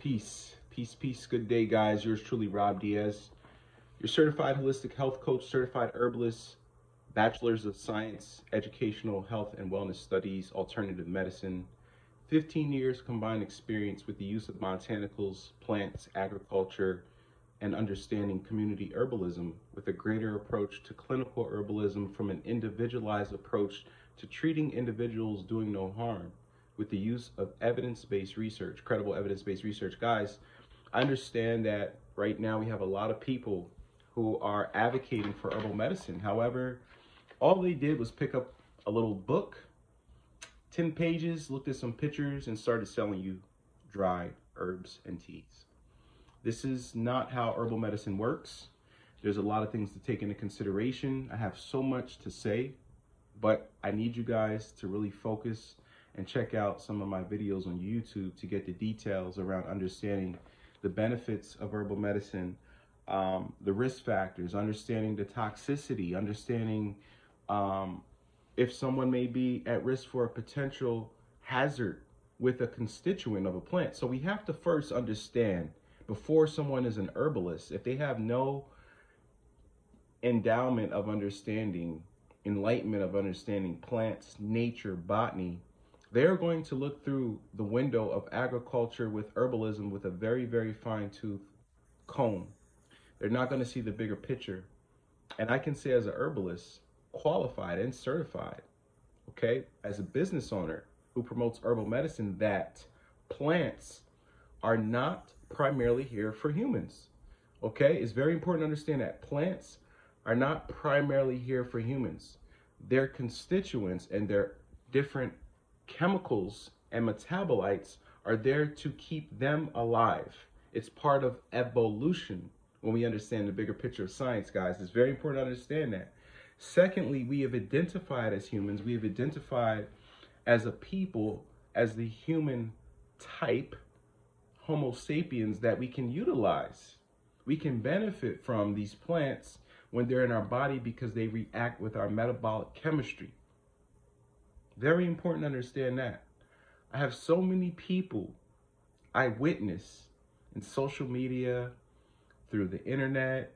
Peace, peace, peace. Good day, guys. Yours truly, Rob Diaz, your certified holistic health coach, certified herbalist, bachelor's of science, educational health and wellness studies, alternative medicine. 15 years combined experience with the use of botanicals, plants, agriculture, and understanding community herbalism with a greater approach to clinical herbalism from an individualized approach to treating individuals doing no harm with the use of evidence-based research, credible evidence-based research. Guys, I understand that right now we have a lot of people who are advocating for herbal medicine. However, all they did was pick up a little book, 10 pages, looked at some pictures, and started selling you dry herbs and teas. This is not how herbal medicine works. There's a lot of things to take into consideration. I have so much to say, but I need you guys to really focus and check out some of my videos on YouTube to get the details around understanding the benefits of herbal medicine, um, the risk factors, understanding the toxicity, understanding um, if someone may be at risk for a potential hazard with a constituent of a plant. So we have to first understand before someone is an herbalist, if they have no endowment of understanding, enlightenment of understanding plants, nature, botany, they're going to look through the window of agriculture with herbalism with a very, very fine tooth comb. They're not going to see the bigger picture. And I can say as a herbalist, qualified and certified, okay, as a business owner who promotes herbal medicine, that plants are not primarily here for humans. Okay, it's very important to understand that plants are not primarily here for humans. Their constituents and their different chemicals and metabolites are there to keep them alive. It's part of evolution when we understand the bigger picture of science, guys. It's very important to understand that. Secondly, we have identified as humans, we have identified as a people, as the human type, Homo sapiens, that we can utilize. We can benefit from these plants when they're in our body because they react with our metabolic chemistry. Very important to understand that. I have so many people I witness in social media, through the internet,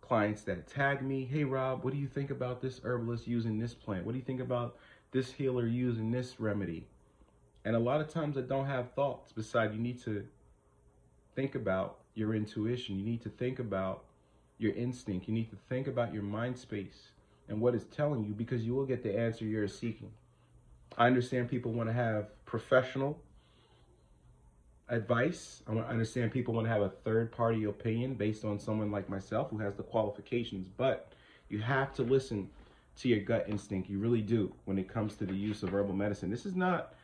clients that tag me, hey Rob, what do you think about this herbalist using this plant? What do you think about this healer using this remedy? And a lot of times I don't have thoughts beside you need to think about your intuition. You need to think about your instinct. You need to think about your mind space and what it's telling you because you will get the answer you're seeking. I understand people want to have professional advice. I understand people want to have a third party opinion based on someone like myself who has the qualifications, but you have to listen to your gut instinct. You really do when it comes to the use of herbal medicine. This is not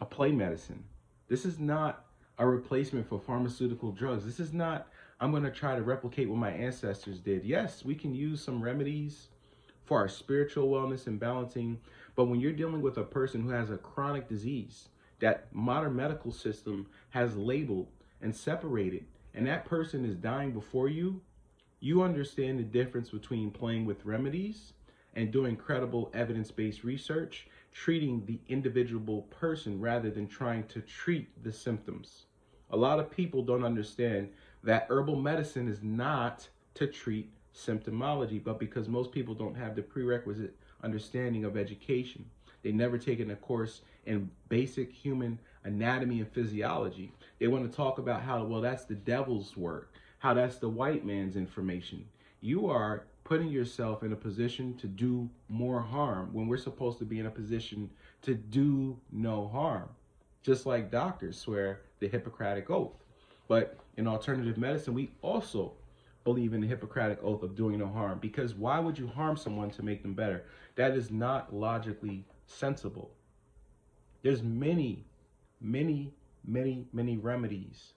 a play medicine. This is not a replacement for pharmaceutical drugs. This is not, I'm going to try to replicate what my ancestors did. Yes, we can use some remedies for our spiritual wellness and balancing, but when you're dealing with a person who has a chronic disease, that modern medical system has labeled and separated, and that person is dying before you, you understand the difference between playing with remedies and doing credible evidence-based research, treating the individual person rather than trying to treat the symptoms. A lot of people don't understand that herbal medicine is not to treat symptomology, but because most people don't have the prerequisite understanding of education. They never taken a course in basic human anatomy and physiology. They want to talk about how, well, that's the devil's work, how that's the white man's information. You are putting yourself in a position to do more harm when we're supposed to be in a position to do no harm. Just like doctors swear the Hippocratic Oath. But in alternative medicine, we also believe in the Hippocratic Oath of doing no harm because why would you harm someone to make them better? That is not logically sensible. There's many, many, many, many remedies,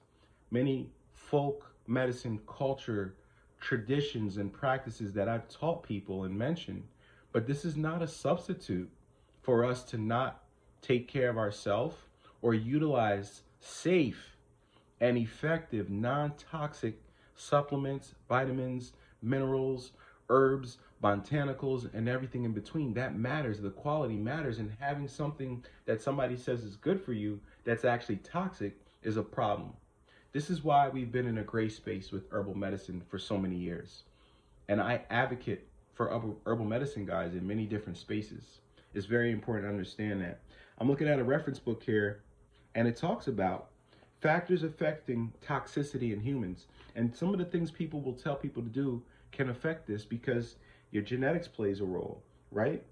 many folk medicine culture traditions and practices that I've taught people and mentioned, but this is not a substitute for us to not take care of ourselves or utilize safe and effective non-toxic supplements, vitamins, minerals, herbs, botanicals, and everything in between. That matters. The quality matters. And having something that somebody says is good for you that's actually toxic is a problem. This is why we've been in a gray space with herbal medicine for so many years. And I advocate for herbal medicine guys in many different spaces. It's very important to understand that. I'm looking at a reference book here, and it talks about factors affecting toxicity in humans. And some of the things people will tell people to do can affect this because your genetics plays a role, right?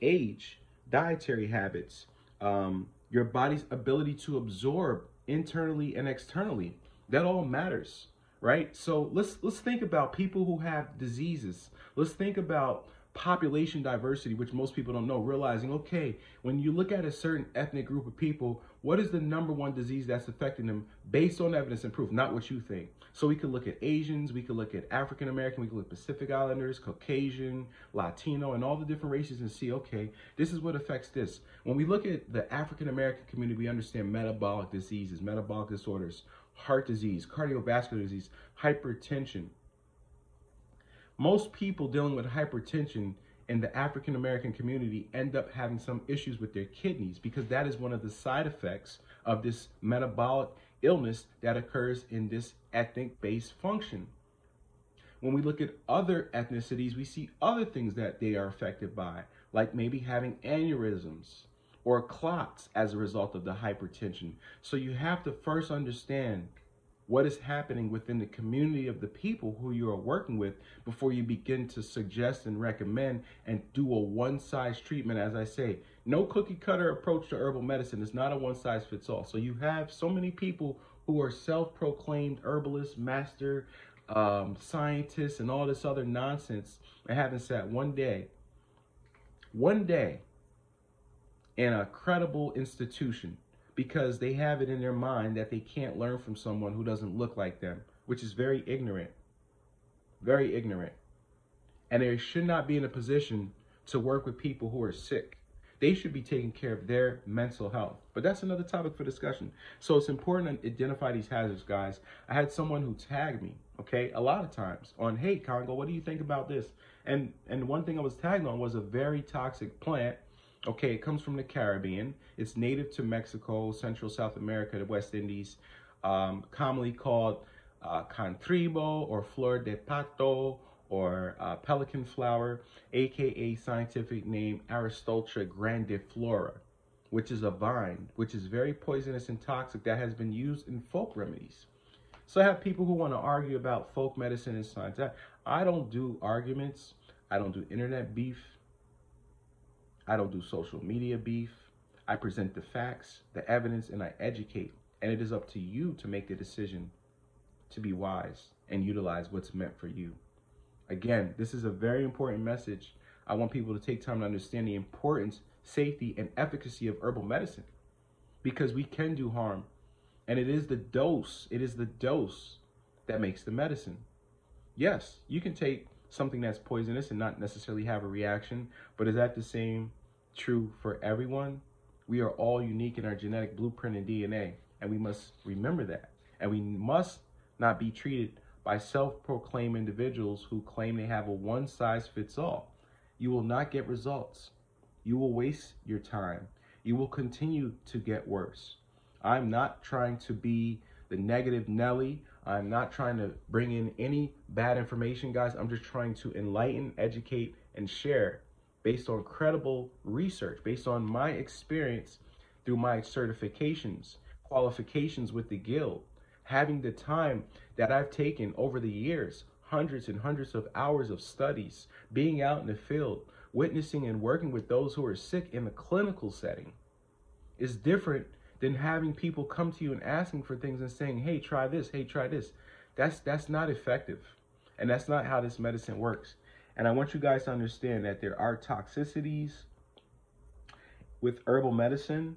Age, dietary habits, um, your body's ability to absorb internally and externally. That all matters, right? So let's let's think about people who have diseases. Let's think about population diversity, which most people don't know, realizing, okay, when you look at a certain ethnic group of people, what is the number one disease that's affecting them based on evidence and proof, not what you think. So we could look at Asians, we could look at African American, we could look at Pacific Islanders, Caucasian, Latino, and all the different races and see, okay, this is what affects this. When we look at the African American community, we understand metabolic diseases, metabolic disorders, heart disease, cardiovascular disease, hypertension, most people dealing with hypertension in the African American community end up having some issues with their kidneys because that is one of the side effects of this metabolic illness that occurs in this ethnic based function. When we look at other ethnicities, we see other things that they are affected by, like maybe having aneurysms or clots as a result of the hypertension. So you have to first understand what is happening within the community of the people who you are working with before you begin to suggest and recommend and do a one size treatment. As I say, no cookie cutter approach to herbal medicine is not a one size fits all. So you have so many people who are self proclaimed herbalists, master um, scientists, and all this other nonsense and haven't sat one day, one day in a credible institution because they have it in their mind that they can't learn from someone who doesn't look like them, which is very ignorant. Very ignorant. And they should not be in a position to work with people who are sick. They should be taking care of their mental health. But that's another topic for discussion. So it's important to identify these hazards, guys. I had someone who tagged me, okay, a lot of times on, hey, Congo, what do you think about this? And and one thing I was tagged on was a very toxic plant Okay, it comes from the Caribbean. It's native to Mexico, Central South America, the West Indies, um, commonly called uh, contribo or flor de pato or uh, pelican flower, aka scientific name Aristolochia grandiflora, which is a vine, which is very poisonous and toxic that has been used in folk remedies. So I have people who want to argue about folk medicine and science. I, I don't do arguments. I don't do internet beef. I don't do social media beef. I present the facts, the evidence, and I educate. And it is up to you to make the decision to be wise and utilize what's meant for you. Again, this is a very important message. I want people to take time to understand the importance, safety, and efficacy of herbal medicine because we can do harm. And it is the dose, it is the dose that makes the medicine. Yes, you can take something that's poisonous and not necessarily have a reaction. But is that the same true for everyone? We are all unique in our genetic blueprint and DNA, and we must remember that. And we must not be treated by self proclaimed individuals who claim they have a one size fits all. You will not get results. You will waste your time. You will continue to get worse. I'm not trying to be the negative Nelly I'm not trying to bring in any bad information, guys. I'm just trying to enlighten, educate, and share based on credible research, based on my experience through my certifications, qualifications with the Guild, having the time that I've taken over the years, hundreds and hundreds of hours of studies, being out in the field, witnessing and working with those who are sick in the clinical setting is different than having people come to you and asking for things and saying, "Hey, try this. Hey, try this." That's that's not effective. And that's not how this medicine works. And I want you guys to understand that there are toxicities with herbal medicine.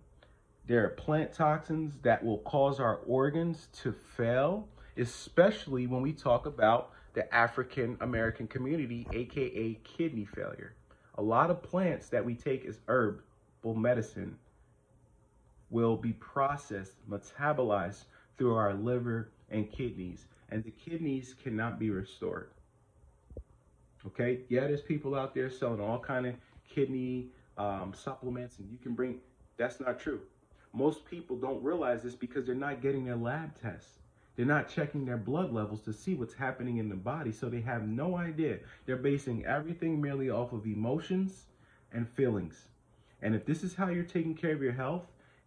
There are plant toxins that will cause our organs to fail, especially when we talk about the African American community, aka kidney failure. A lot of plants that we take as herbal medicine will be processed, metabolized through our liver and kidneys, and the kidneys cannot be restored. Okay, yeah, there's people out there selling all kind of kidney um, supplements, and you can bring. That's not true. Most people don't realize this because they're not getting their lab tests. They're not checking their blood levels to see what's happening in the body, so they have no idea. They're basing everything merely off of emotions and feelings. And if this is how you're taking care of your health,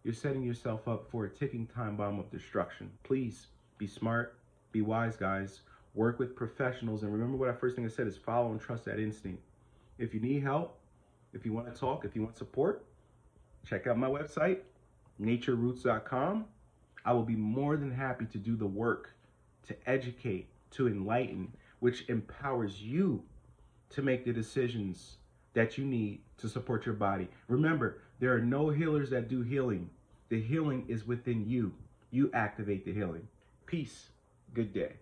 you're setting yourself up for a ticking time bomb of destruction. Please be smart, be wise, guys. Work with professionals, and remember what I first thing I said is follow and trust that instinct. If you need help, if you want to talk, if you want support, check out my website, natureroots.com. I will be more than happy to do the work to educate, to enlighten, which empowers you to make the decisions that you need to support your body. Remember, there are no healers that do healing. The healing is within you. You activate the healing. Peace. Good day.